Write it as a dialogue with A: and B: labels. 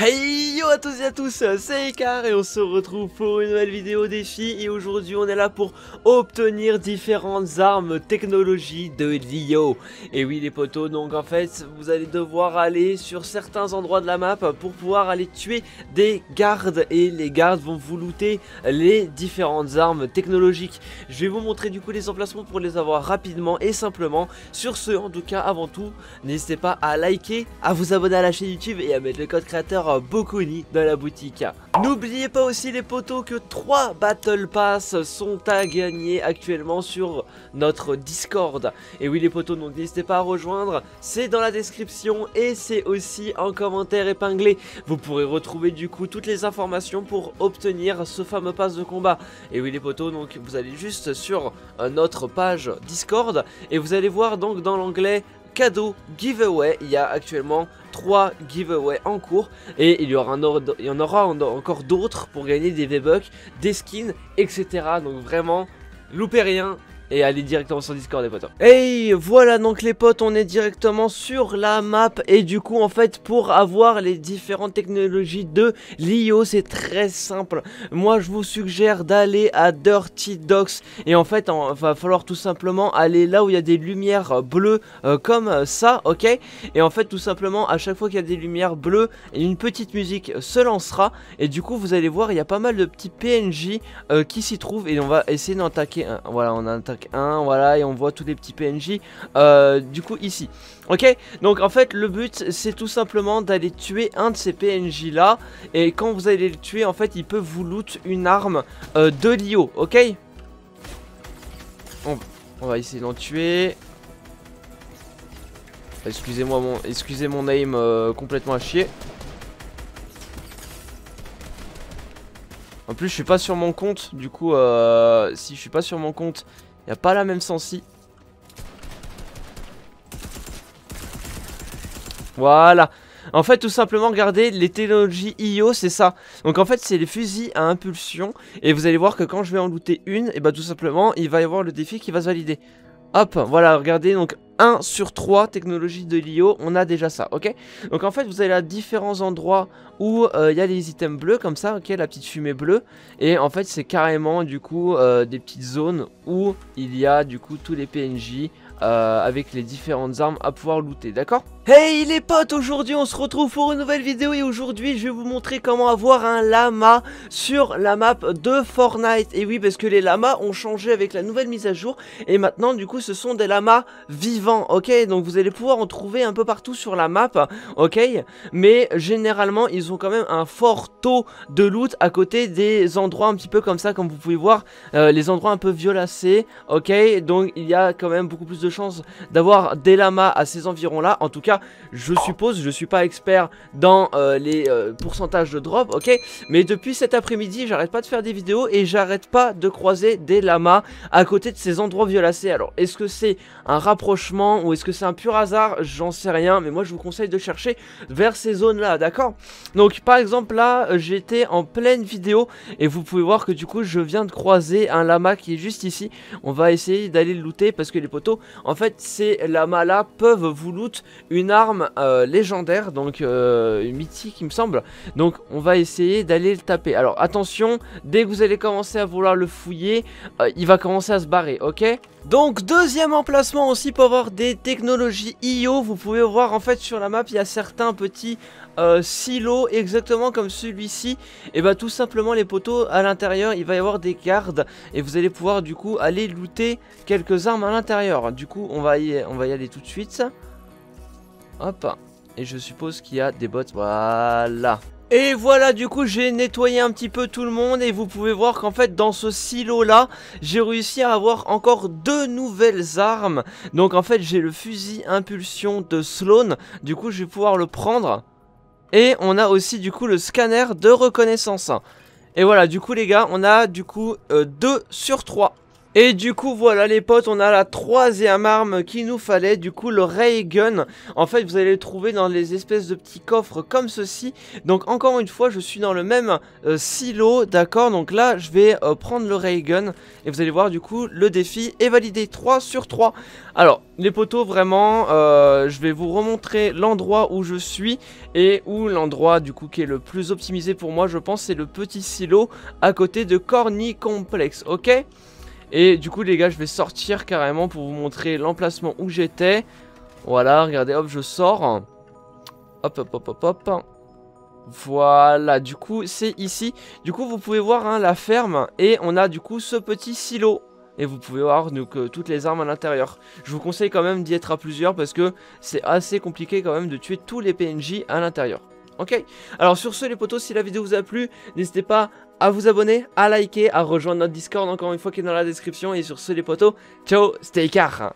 A: Hey yo à tous et à tous, c'est Icar et on se retrouve pour une nouvelle vidéo défi et aujourd'hui on est là pour obtenir différentes armes technologies de Lio. Et oui les potos, donc en fait vous allez devoir aller sur certains endroits de la map pour pouvoir aller tuer des gardes et les gardes vont vous looter les différentes armes technologiques. Je vais vous montrer du coup les emplacements pour les avoir rapidement et simplement. Sur ce en tout cas avant tout, n'hésitez pas à liker, à vous abonner à la chaîne YouTube et à mettre le code créateur Dans la boutique. N'oubliez pas aussi les potos que 3 Battle Pass sont à gagner actuellement sur notre Discord. Et oui les potos, donc n'hésitez pas à rejoindre, c'est dans la description et c'est aussi en commentaire épinglé. Vous pourrez retrouver du coup toutes les informations pour obtenir ce fameux pass de combat. Et oui les potos, donc vous allez juste sur euh, notre page Discord et vous allez voir donc dans l'onglet cadeau giveaway. Il y a actuellement 3 giveaways en cours et il y, aura il y en aura encore d'autres pour gagner des V-Bucks, des skins, etc. Donc vraiment, loupez rien, et allez directement sur Discord les potes. Et voilà donc les potes, on est directement sur la map et du coup en fait pour avoir les différentes technologies de l'IO c'est très simple. Moi je vous suggère d'aller à Dirty Docks et en fait il va falloir tout simplement aller là où il y a des lumières bleues euh, comme ça, ok? Et en fait tout simplement à chaque fois qu'il y a des lumières bleues, une petite musique se lancera et du coup vous allez voir il y a pas mal de petits PNJ euh, qui s'y trouvent et on va essayer d'en attaquer un. Voilà on a attaqué 1, voilà, et on voit tous les petits PNJ, euh, du coup ici. Ok, donc en fait le but c'est tout simplement d'aller tuer un de ces PNJ là, et quand vous allez le tuer en fait il peut vous loot une arme euh, de Lio, ok? On, va essayer d'en tuer. Excusez-moi mon, excusez mon aim euh, complètement à chier. En plus je suis pas sur mon compte Du coup si je suis pas sur mon compte y a pas la même sensi. Voilà. En fait, tout simplement, regardez, les technologies IO, c'est ça. Donc en fait, c'est les fusils à impulsion. Et vous allez voir que quand je vais en looter une, et bah tout simplement, il va y avoir le défi qui va se valider. Hop, voilà, regardez, donc 1 sur 3 technologies de l'IO, on a déjà ça, ok? Donc en fait, vous allez à différents endroits où euh, il y a les items bleus, comme ça, ok, la petite fumée bleue. Et en fait, c'est carrément, du coup, euh, des petites zones où il y a, du coup, tous les PNJ euh, avec les différentes armes à pouvoir looter, d'accord? Hey les potes, aujourd'hui on se retrouve pour une nouvelle vidéo et aujourd'hui je vais vous montrer comment avoir un lama sur la map de Fortnite. Et oui, parce que les lamas ont changé avec la nouvelle mise à jour et maintenant du coup ce sont des lamas vivants, ok? Donc vous allez pouvoir en trouver un peu partout sur la map, ok? Mais généralement ils ont quand même un fort taux de loot à côté des endroits un petit peu comme ça, comme vous pouvez voir, euh, les endroits un peu violacés, ok? Donc il y a quand même beaucoup plus de chances d'avoir des lamas à ces environs là, en tout cas je suppose, je suis pas expert dans euh, les euh, pourcentages de drop, ok? Mais depuis cet après-midi, j'arrête pas de faire des vidéos et j'arrête pas de croiser des lamas à côté de ces endroits violacés. Alors, est-ce que c'est un rapprochement ou est-ce que c'est un pur hasard? J'en sais rien, mais moi je vous conseille de chercher vers ces zones-là, d'accord? Donc, par exemple, là, j'étais en pleine vidéo et vous pouvez voir que du coup, je viens de croiser un lama qui est juste ici. On va essayer d'aller le looter parce que les poteaux, en fait, ces lamas-là peuvent vous loot une arme euh, légendaire, donc euh, mythique il me semble. Donc on va essayer d'aller le taper. Alors attention, dès que vous allez commencer à vouloir le fouiller, euh, il va commencer à se barrer, ok? Donc deuxième emplacement aussi pour avoir des technologies IO, vous pouvez voir en fait sur la map il y a certains petits silos exactement comme celui-ci. Et bah tout simplement les poteaux à l'intérieur il va y avoir des gardes. Et vous allez pouvoir du coup aller looter quelques armes à l'intérieur. Du coup on va y aller tout de suite Hop. Et je suppose qu'il y a des bots. Voilà. Et voilà, du coup, j'ai nettoyé un petit peu tout le monde et vous pouvez voir qu'en fait, dans ce silo-là, j'ai réussi à avoir encore deux nouvelles armes. Donc, en fait, j'ai le fusil impulsion de Sloan. Du coup, je vais pouvoir le prendre. Et on a aussi, du coup, le scanner de reconnaissance. Et voilà, du coup, les gars, on a, du coup, 2 euh, sur 3. Et du coup voilà les potes on a la troisième arme qu'il nous fallait du coup le ray gun. En fait vous allez le trouver dans les espèces de petits coffres comme ceci. Donc encore une fois je suis dans le même euh, silo d'accord? Donc là je vais euh, prendre le ray gun. Et vous allez voir du coup le défi est validé. 3 sur 3 Alors les potos vraiment euh, je vais vous remontrer l'endroit où je suis Et où l'endroit du coup qui est le plus optimisé pour moi je pense c'est le petit silo à côté de Corny Complex ok? Et du coup les gars je vais sortir carrément pour vous montrer l'emplacement où j'étais. Voilà regardez hop je sors. Hop hop hop hop hop. Voilà du coup c'est ici. Du coup vous pouvez voir hein, la ferme Et on a du coup ce petit silo. Et vous pouvez voir donc, euh, toutes les armes à l'intérieur. Je vous conseille quand même d'y être à plusieurs parce que c'est assez compliqué quand même de tuer tous les PNJ à l'intérieur. Ok Alors sur ce les potos, si la vidéo vous a plu, n'hésitez pas à vous abonner, à liker, à rejoindre notre Discord encore une fois qui est dans la description. Et sur ce les potos, ciao, stay car